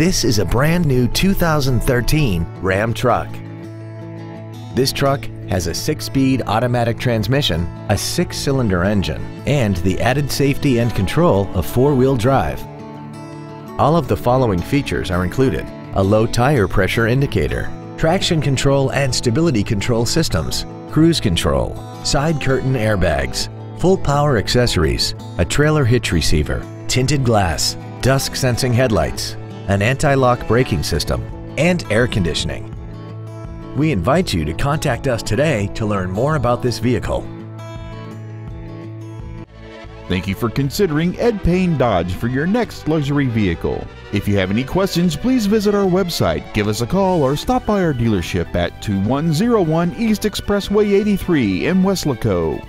This is a brand new 2013 Ram truck. This truck has a six-speed automatic transmission, a six-cylinder engine, and the added safety and control of four-wheel drive. All of the following features are included. A low tire pressure indicator, traction control and stability control systems, cruise control, side curtain airbags, full power accessories, a trailer hitch receiver, tinted glass, dusk sensing headlights, an anti-lock braking system, and air conditioning. We invite you to contact us today to learn more about this vehicle. Thank you for considering Ed Payne Dodge for your next luxury vehicle. If you have any questions, please visit our website, give us a call, or stop by our dealership at 2101 East Expressway 83 in Weslaco.